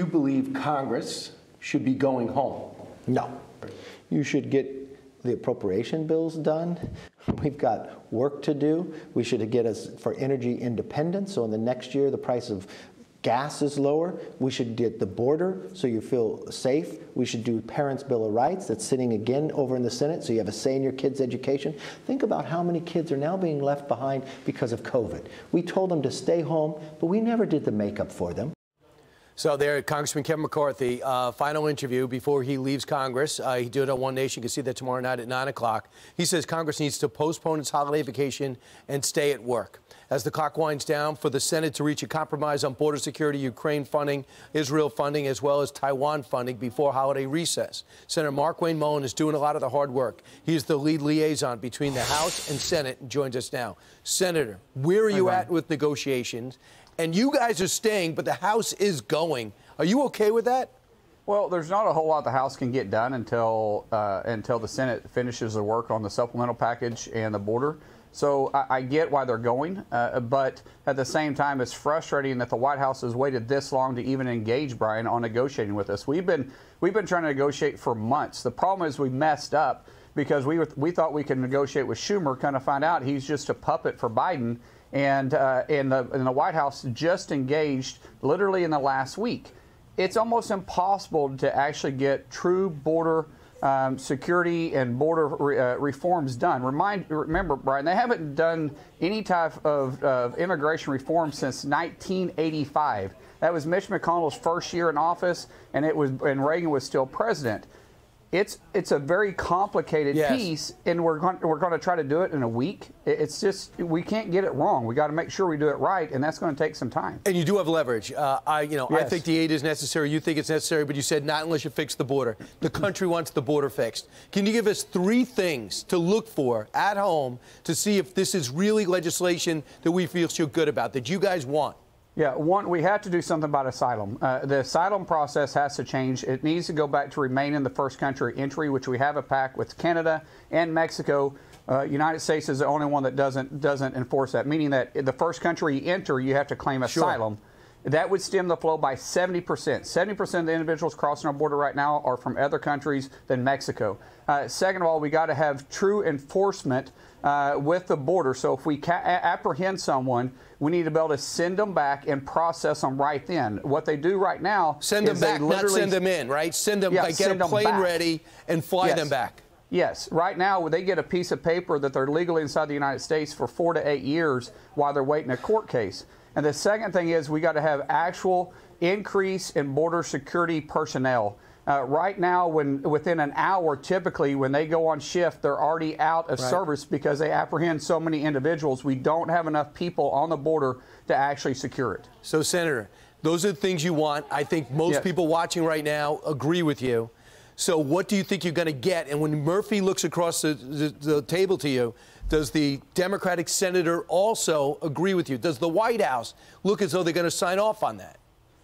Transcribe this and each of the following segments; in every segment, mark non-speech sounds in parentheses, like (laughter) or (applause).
you believe Congress should be going home? No. You should get the appropriation bills done. (laughs) We've got work to do. We should get us for energy independence. So in the next year, the price of gas is lower. We should get the border so you feel safe. We should do Parents' Bill of Rights that's sitting again over in the Senate so you have a say in your kids' education. Think about how many kids are now being left behind because of COVID. We told them to stay home, but we never did the makeup for them. So there, Congressman Kevin McCarthy, uh, final interview before he leaves Congress. Uh, he did it on One Nation. You can see that tomorrow night at 9 o'clock. He says Congress needs to postpone its holiday vacation and stay at work. As the clock winds down for the Senate to reach a compromise on border security, Ukraine funding, Israel funding, as well as Taiwan funding before holiday recess. Senator Markwayne Mullin is doing a lot of the hard work. He is the lead liaison between the House and Senate and joins us now. Senator, where are you at with negotiations? And you guys are staying, but the House is going. Are you okay with that? Well, there's not a whole lot the House can get done until uh, until the Senate finishes the work on the supplemental package and the border. So I, I get why they're going, uh, but at the same time, it's frustrating that the White House has waited this long to even engage Brian on negotiating with us. We've been we've been trying to negotiate for months. The problem is we messed up because we were, we thought we could negotiate with Schumer, kind of find out he's just a puppet for Biden and uh, the, the White House just engaged literally in the last week. It's almost impossible to actually get true border um, security and border re, uh, reforms done. Remind, remember, Brian, they haven't done any type of, of immigration reform since 1985. That was Mitch McConnell's first year in office, and it was and Reagan was still president it's it's a very complicated yes. piece, and we're going we're going to try to do it in a week. It's just we can't get it wrong. We got to make sure we do it right, and that's going to take some time. And you do have leverage. Uh, I you know yes. I think the aid is necessary. You think it's necessary, but you said not unless you fix the border. The country wants the border fixed. Can you give us three things to look for at home to see if this is really legislation that we feel so good about that you guys want? Yeah, one, we have to do something about asylum. Uh, the asylum process has to change. It needs to go back to remain in the first country entry, which we have a pact with Canada and Mexico. Uh, United States is the only one that doesn't doesn't enforce that, meaning that the first country you enter, you have to claim asylum. Sure. That would stem the flow by 70%. 70% of the individuals crossing our border right now are from other countries than Mexico. Uh, second of all, we got to have true enforcement uh, with the border. So if we ca- apprehend someone, we need to be able to send them back and process them right then. What they do right now send them back, not send them in, right? Send them, yeah, like, get a plane ready and fly yes. them back. Yes, right now they get a piece of paper that they're legally inside the United States for four to eight years while they're waiting a court case. And the second thing is we got to have actual increase in border security personnel. Uh, right now, when within an hour, typically when they go on shift, they're already out of right. service because they apprehend so many individuals. We don't have enough people on the border to actually secure it. So, Senator, those are the things you want. I think most yes. people watching right now agree with you. So, what do you think you're going to get? And when Murphy looks across the, the, the table to you, does the Democratic senator also agree with you? Does the White House look as though they're going to sign off on that?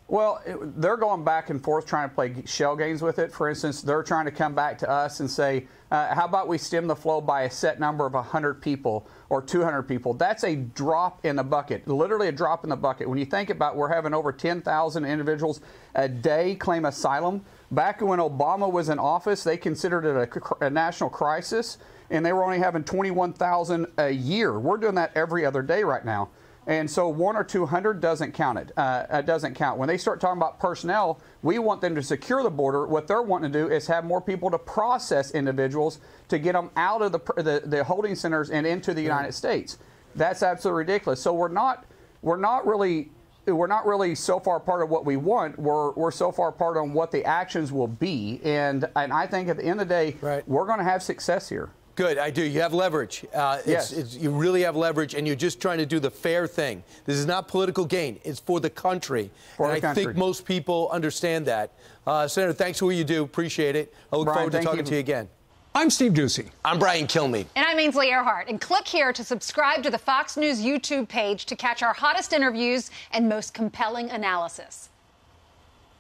Well, it, they're going back and forth trying to play shell games with it. For instance, they're trying to come back to us and say, uh, how about we stem the flow by a set number of 100 people or 200 people? That's a drop in the bucket, literally a drop in the bucket. When you think about we're having over 10,000 individuals a day claim asylum. Back when Obama was in office, they considered it a, a national crisis and they were only having 21,000 a year. We're doing that every other day right now. And so one or 200 doesn't count it. Uh, doesn't count. When they start talking about personnel, we want them to secure the border. What they're wanting to do is have more people to process individuals to get them out of the, the, the holding centers and into the United States. That's absolutely ridiculous. So we're not, we're not really we're not really so far part of what we want. We're, we're so far part on what the actions will be. And, and I think at the end of the day, right. we're going to have success here. Good, I do. You have leverage. Uh, yes. It's, it's, you really have leverage, and you're just trying to do the fair thing. This is not political gain. It's for the country. For and the I country. think most people understand that. Uh, Senator, thanks for what you do. Appreciate it. I look Brian, forward to talking you. to you again. I'm Steve Doocy. I'm Brian Kilmeade. And I'm Ainsley Earhardt. And click here to subscribe to the Fox News YouTube page to catch our hottest interviews and most compelling analysis.